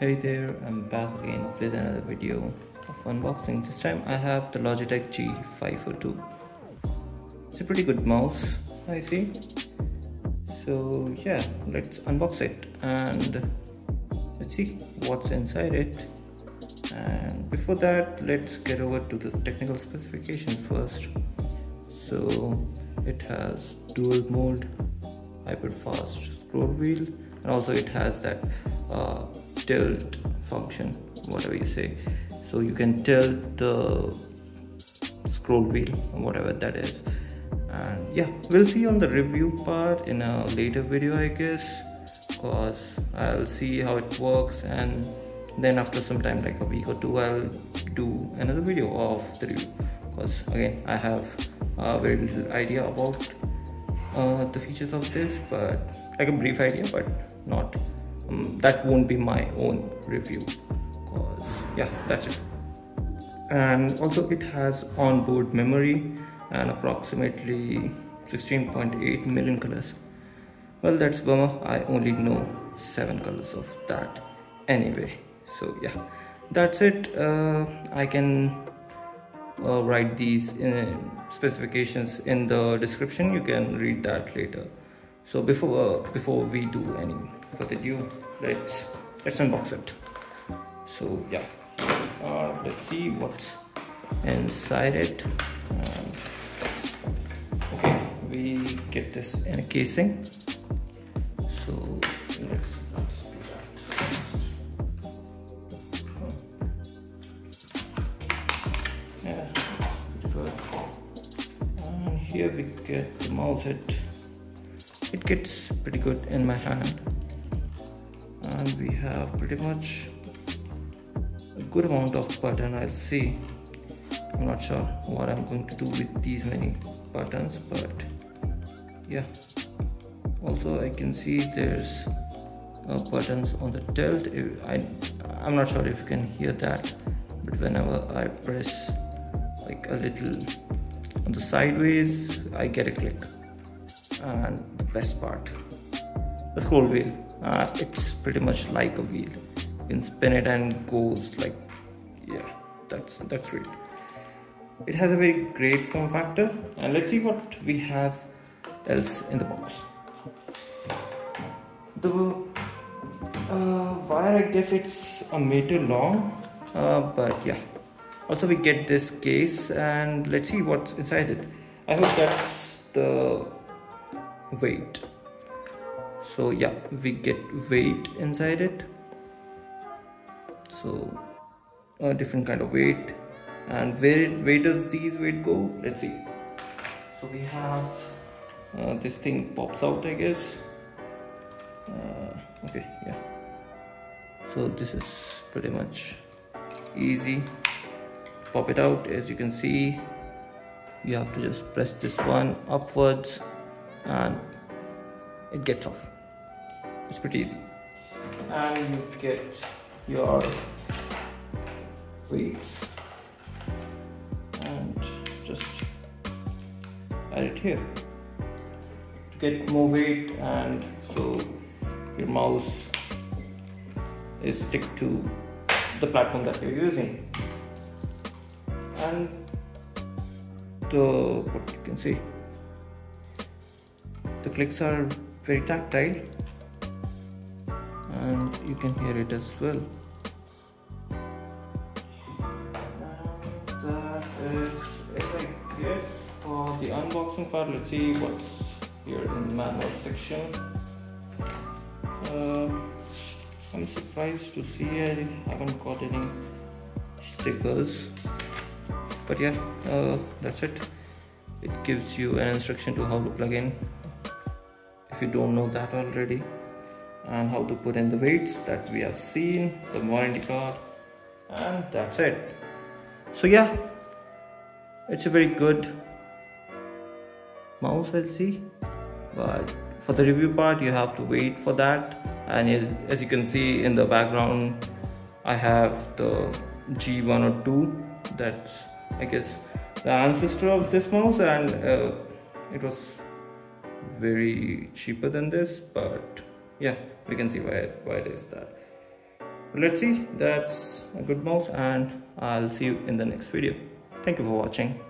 Hey there, I'm back again with another video of unboxing. This time I have the Logitech G502. It's a pretty good mouse, I see. So yeah, let's unbox it and let's see what's inside it. And before that, let's get over to the technical specifications first. So it has dual mode, hyper fast scroll wheel, and also it has that uh, tilt function whatever you say. So you can tilt the scroll wheel whatever that is. And yeah we'll see on the review part in a later video i guess because i'll see how it works. And then after some time like a week or two i'll do another video of the review. Because again i have a very little idea about uh, the features of this but like a brief idea but not um, that won't be my own review. Because yeah that's it. And also it has onboard memory and approximately 16.8 million colors. Well that's bummer i only know seven colors of that anyway. So yeah. That's it. Uh, i can uh, write these in, uh, specifications in the description. You can read that later so before uh, before we do any further ado let's let's unbox it. So yeah. Uh, let's see what's inside it. And okay we get this in a casing. So let's, do that. Yeah good. And here we get the mouse head it gets pretty good in my hand. And we have pretty much a good amount of button I'll see. I'm not sure what I'm going to do with these many buttons but yeah. Also I can see there's uh, buttons on the tilt. I, I'm not sure if you can hear that but whenever I press like a little on the sideways I get a click. And best part. The scroll wheel uh, it's pretty much like a wheel. You can spin it and goes like yeah that's that's great. It has a very great form factor. And let's see what we have else in the box. The uh, wire I guess it's a meter long uh, but yeah. Also we get this case and let's see what's inside it. I hope that's the weight. So yeah we get weight inside it. So a different kind of weight. And where where does these weight go? Let's see. So we have uh, this thing pops out i guess. Uh, okay yeah. So this is pretty much easy. Pop it out as you can see. You have to just press this one upwards and it gets off. It's pretty easy. And you get your weights and just add it here. To get more weight and so your mouse is stick to the platform that you're using. And the what you can see the clicks are very tactile. And you can hear it as well. That is it I guess for the unboxing part let's see what's here in the manual section. Uh, I'm surprised to see I haven't got any stickers. But yeah uh, that's it. It gives you an instruction to how to plug in you don't know that already and how to put in the weights that we have seen some warranty card and that's it. So yeah it's a very good mouse I'll see. But for the review part you have to wait for that. And as you can see in the background I have the G102 that's I guess the ancestor of this mouse. And uh, it was very cheaper than this but yeah we can see why, why it is that. Let's see that's a good mouse and i'll see you in the next video. Thank you for watching